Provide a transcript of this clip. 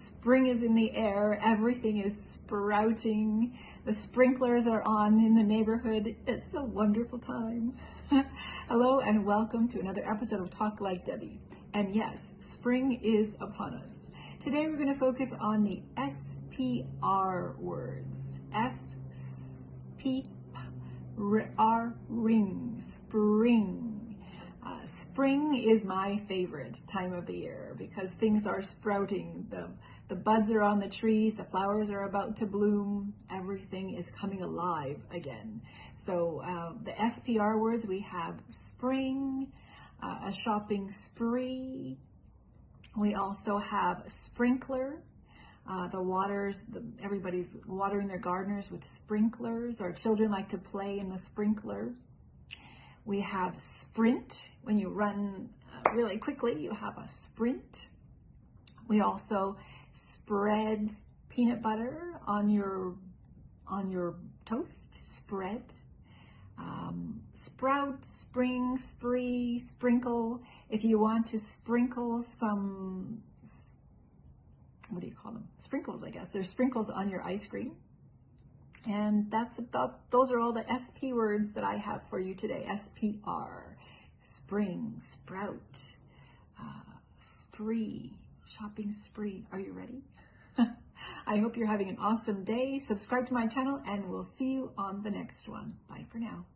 Spring is in the air. Everything is sprouting. The sprinklers are on in the neighborhood. It's a wonderful time. Hello and welcome to another episode of Talk Like Debbie. And yes, spring is upon us. Today we're going to focus on the SPR words. S P R ring, spring. Spring is my favorite time of the year because things are sprouting. The, the buds are on the trees, the flowers are about to bloom, everything is coming alive again. So uh, the SPR words, we have spring, uh, a shopping spree. We also have sprinkler. Uh, the waters, the, everybody's watering their gardeners with sprinklers. Our children like to play in the sprinkler. We have sprint. When you run uh, really quickly, you have a sprint. We also spread peanut butter on your on your toast. Spread. Um, sprout, spring, spree, sprinkle. If you want to sprinkle some, what do you call them? Sprinkles, I guess. There's sprinkles on your ice cream. And that's about, those are all the SP words that I have for you today. SPR, spring, sprout, uh, spree, shopping spree. Are you ready? I hope you're having an awesome day. Subscribe to my channel and we'll see you on the next one. Bye for now.